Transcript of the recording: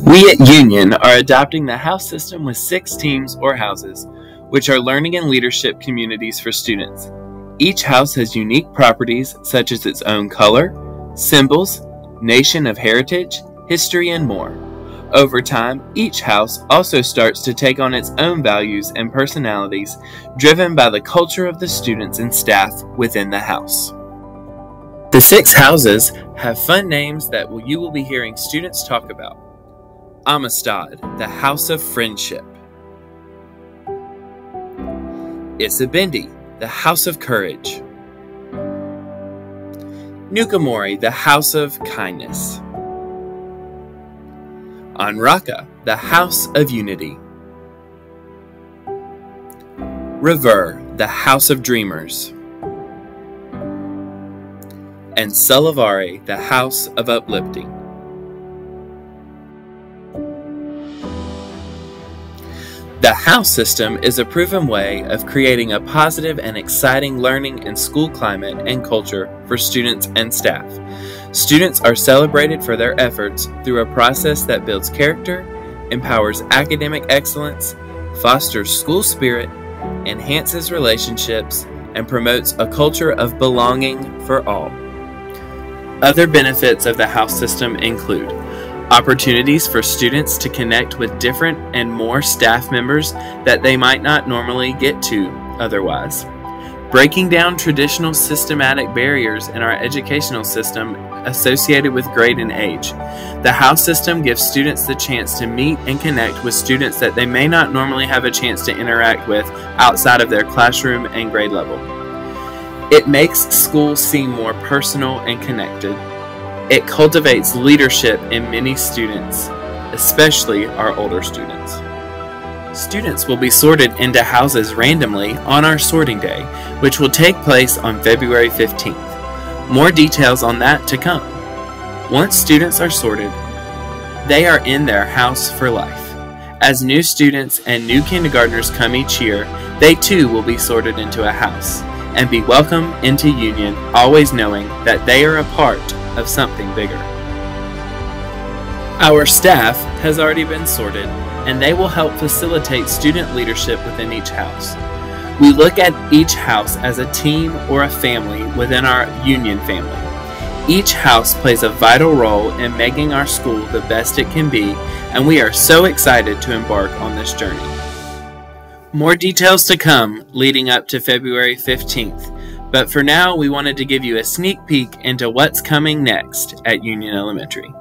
We at Union are adopting the house system with six teams or houses, which are learning and leadership communities for students. Each house has unique properties such as its own color, symbols, nation of heritage, history, and more. Over time, each house also starts to take on its own values and personalities, driven by the culture of the students and staff within the house. The six houses have fun names that you will be hearing students talk about. Amistad, the House of Friendship. Isibindi, the House of Courage. Nukumori, the House of Kindness. Anraka, the House of Unity. Reveur, the House of Dreamers. And Sullivari, the House of Uplifting. The house system is a proven way of creating a positive and exciting learning and school climate and culture for students and staff. Students are celebrated for their efforts through a process that builds character, empowers academic excellence, fosters school spirit, enhances relationships, and promotes a culture of belonging for all. Other benefits of the house system include opportunities for students to connect with different and more staff members that they might not normally get to otherwise. Breaking down traditional systematic barriers in our educational system associated with grade and age. The house system gives students the chance to meet and connect with students that they may not normally have a chance to interact with outside of their classroom and grade level. It makes school seem more personal and connected. It cultivates leadership in many students, especially our older students. Students will be sorted into houses randomly on our sorting day, which will take place on February 15th. More details on that to come. Once students are sorted, they are in their house for life. As new students and new kindergartners come each year, they too will be sorted into a house and be welcomed into Union, always knowing that they are a part of something bigger. Our staff has already been sorted, and they will help facilitate student leadership within each house. We look at each house as a team or a family within our Union family. Each house plays a vital role in making our school the best it can be, and we are so excited to embark on this journey. More details to come leading up to February 15th, but for now we wanted to give you a sneak peek into what's coming next at Union Elementary.